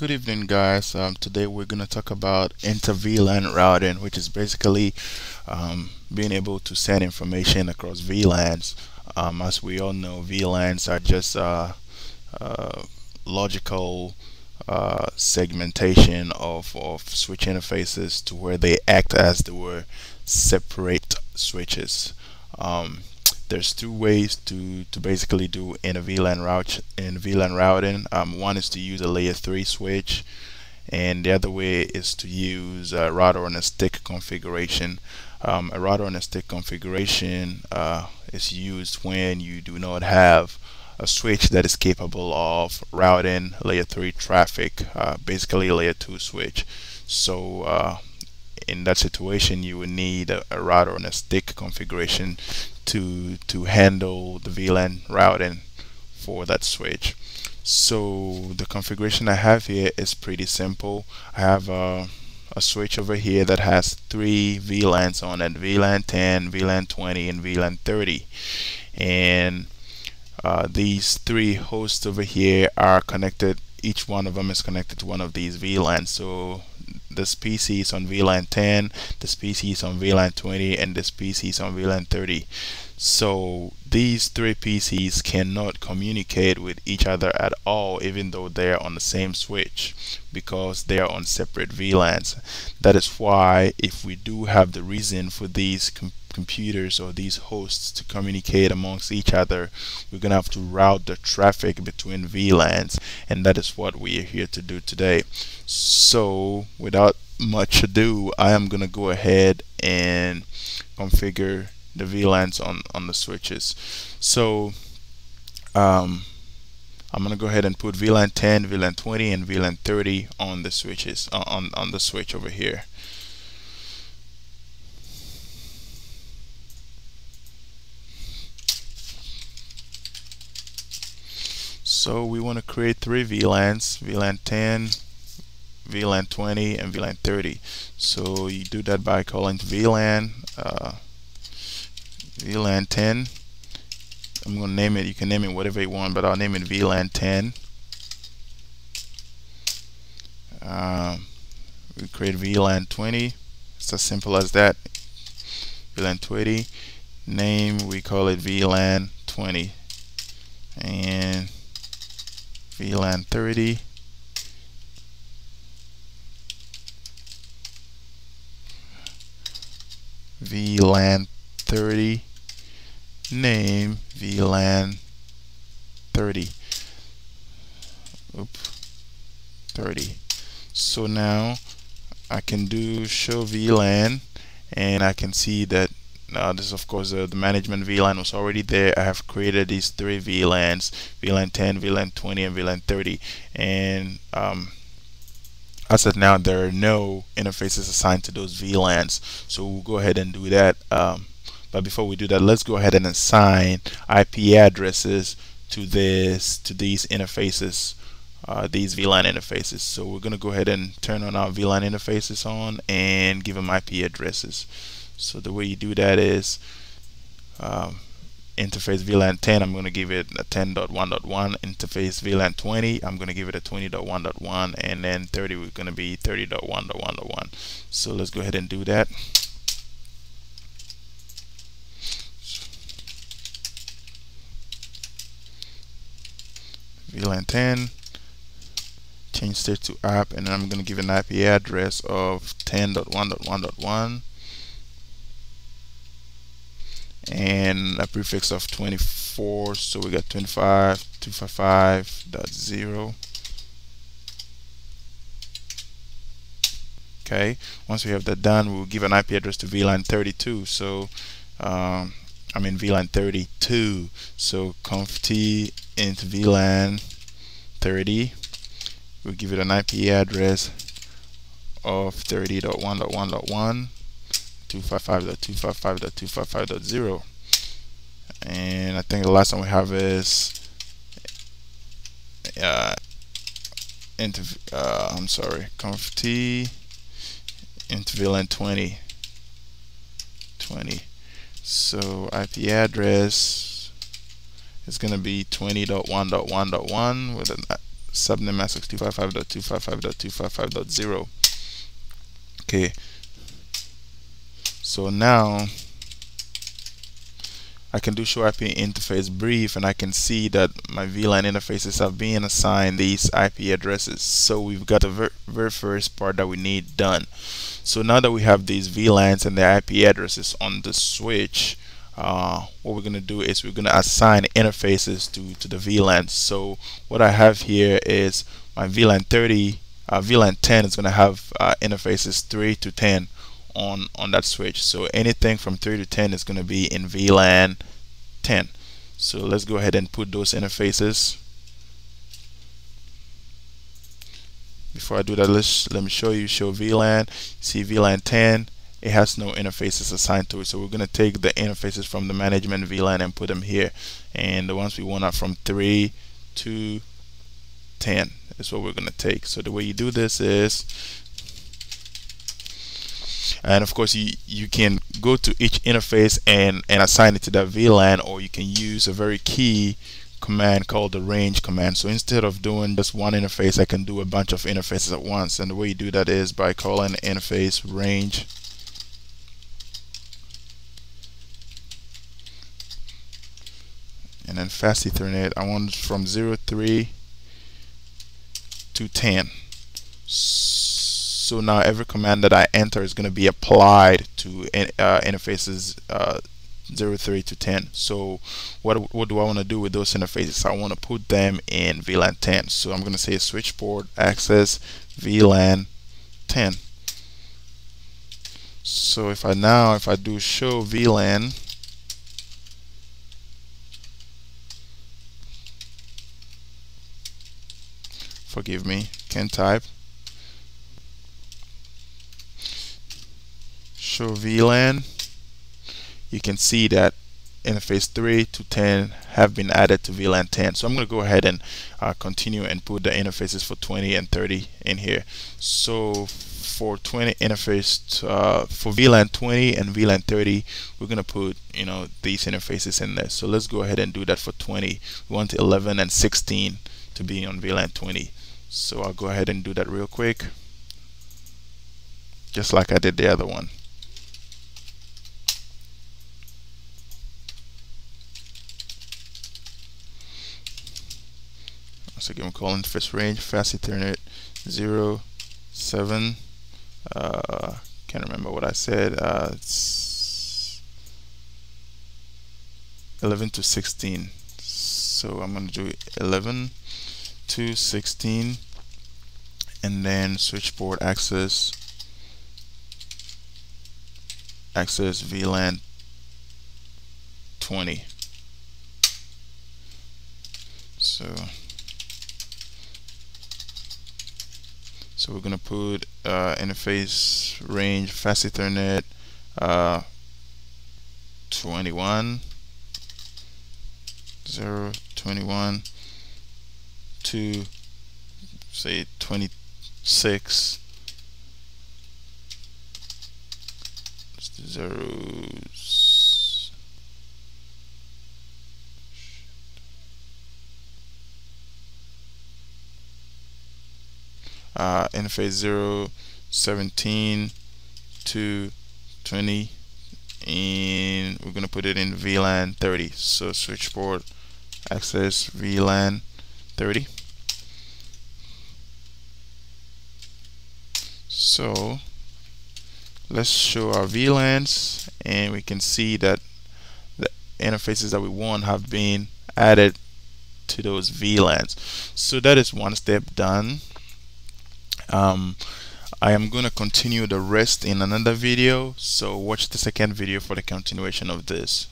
Good evening guys. Um, today we're going to talk about inter-VLAN routing which is basically um, being able to send information across VLANs. Um, as we all know VLANs are just uh, uh, logical uh, segmentation of, of switch interfaces to where they act as they were separate switches. There's two ways to to basically do in a VLAN route in VLAN routing. Um, one is to use a layer three switch, and the other way is to use a router on a stick configuration. Um, a router on a stick configuration uh, is used when you do not have a switch that is capable of routing layer 3 traffic, uh, basically layer 2 switch. So uh, in that situation you would need a, a, router on a stick configuration to to handle the VLAN routing for that switch. So the configuration I have here is pretty simple. I have a, a switch over here that has three VLANs on it, VLAN 10, VLAN 20, and VLAN 30. And uh, these three hosts over here are connected each one of them is connected to one of these VLANs so this PC is on VLAN 10, this PC is on VLAN 20, and this PC is on VLAN 30. So these three PCs cannot communicate with each other at all even though they are on the same switch because they are on separate VLANs. That is why if we do have the reason for these computers or these hosts to communicate amongst each other we're gonna have to route the traffic between VLANs and that is what we are here to do today so without much ado I am gonna go ahead and configure the VLANs on on the switches so um, I'm gonna go ahead and put VLAN 10 VLAN 20 and VLAN 30 on the switches uh, on on the switch over here So we want to create three VLANs, VLAN 10, VLAN 20, and VLAN 30. So you do that by calling VLAN, uh, VLAN 10. I'm going to name it, you can name it whatever you want, but I'll name it VLAN 10. Um, we create VLAN 20. It's as simple as that. VLAN 20. Name, we call it VLAN 20. And VLAN 30 VLAN 30 name VLAN 30 Oop, 30 so now I can do show VLAN and I can see that uh, this of course uh, the management VLAN was already there. I have created these three VLANs VLAN 10 VLAN 20 and VLAN 30 and um, as of now there are no interfaces assigned to those VLANs. So we'll go ahead and do that um, but before we do that let's go ahead and assign IP addresses to this to these interfaces uh, these VLAN interfaces. So we're gonna go ahead and turn on our VLAN interfaces on and give them IP addresses. So the way you do that is um, interface VLAN 10 I'm going to give it a 10.1.1 interface VLAN 20 I'm going to give it a 20.1.1 and then 30 we're going to be 30.1.1.1 so let's go ahead and do that VLAN 10 change state to app and then I'm going to give an IP address of 10.1.1.1 and a prefix of 24 so we got 25 255.0 okay once we have that done we'll give an IP address to VLAN 32 so um, I mean VLAN 32 so conf t into VLAN 30 we'll give it an IP address of 30.1.1.1 255.255.255.0 and I think the last one we have is uh, into uh, I'm sorry conf t into VLAN 20 20 so IP address is going to be 20.1.1.1 with a uh, subnet mask 255.255.255.0 okay. So now I can do show IP interface brief and I can see that my VLAN interfaces have been assigned these IP addresses. So we've got the ver very first part that we need done. So now that we have these VLANs and the IP addresses on the switch uh, what we're gonna do is we're gonna assign interfaces to to the VLANs so what I have here is my VLAN 30 uh, VLAN 10 is gonna have uh, interfaces 3 to 10 on on that switch. So anything from 3 to 10 is going to be in VLAN 10 so let's go ahead and put those interfaces. Before I do that let's let me show you. Show VLAN. See VLAN 10 it has no interfaces assigned to it. So we're going to take the interfaces from the management VLAN and put them here. And the ones we want are from 3 to 10 is what we're going to take. So the way you do this is and of course you you can go to each interface and and assign it to that VLAN or you can use a very key command called the range command. So instead of doing just one interface I can do a bunch of interfaces at once. And the way you do that is by calling interface range and fast ethernet I want from 03 to 10 so now every command that I enter is going to be applied to uh, interfaces uh, 03 to 10 so what what do I want to do with those interfaces? I want to put them in VLAN 10 so I'm going to say switch port access VLAN 10 so if I now if I do show VLAN forgive me. Can type. Show VLAN. You can see that interface 3 to 10 have been added to VLAN 10 so I'm going to go ahead and uh, continue and put the interfaces for 20 and 30 in here. So for 20 interface uh, for VLAN 20 and VLAN 30 we're going to put you know these interfaces in there. So let's go ahead and do that for 20 we want 11 and 16 to be on VLAN 20 so I'll go ahead and do that real quick just like I did the other one. So again we're calling first range fast ethernet 0 7 uh, can't remember what I said uh, it's 11 to 16 so I'm gonna do 11 to 16 and then switchport access access VLAN 20 so so we're gonna put uh, interface range fast ethernet uh, 21 0 21 to say 26 zeros uh, interface 0 17 to 20 and we're gonna put it in VLAN 30 so switch port access VLAN 30 so let's show our VLANs and we can see that the interfaces that we want have been added to those VLANs so that is one step done. Um, I am going to continue the rest in another video so watch the second video for the continuation of this